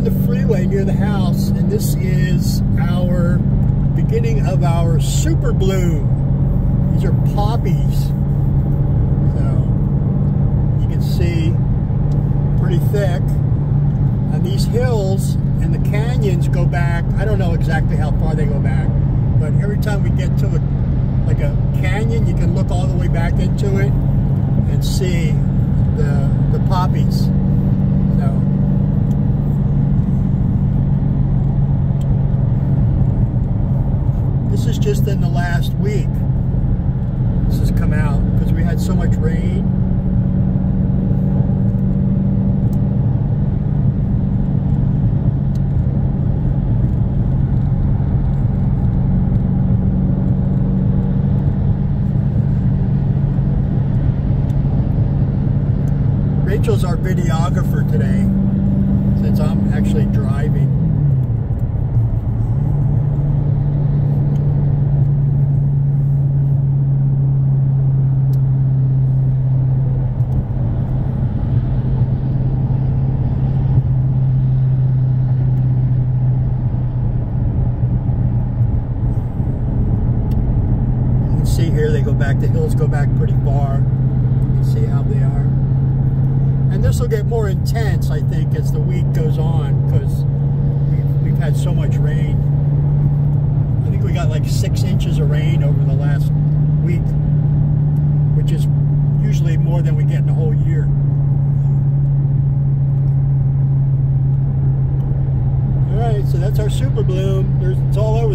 on the freeway near the house, and this is our beginning of our super bloom. These are poppies. So you can see pretty thick. And these hills and the canyons go back, I don't know exactly how far they go back, but every time we get to a like a canyon, you can look all the way back into it and see the the poppies. So this is just in the last week. This has come out because we had so much rain. Rachel's our videographer today, since I'm actually driving. You can see here they go back, the hills go back pretty far. You see how they are. And this will get more intense, I think, as the week goes on, because we've, we've had so much rain. I think we got like six inches of rain over the last week, which is usually more than we get in a whole year. All right, so that's our super bloom. There's, it's all over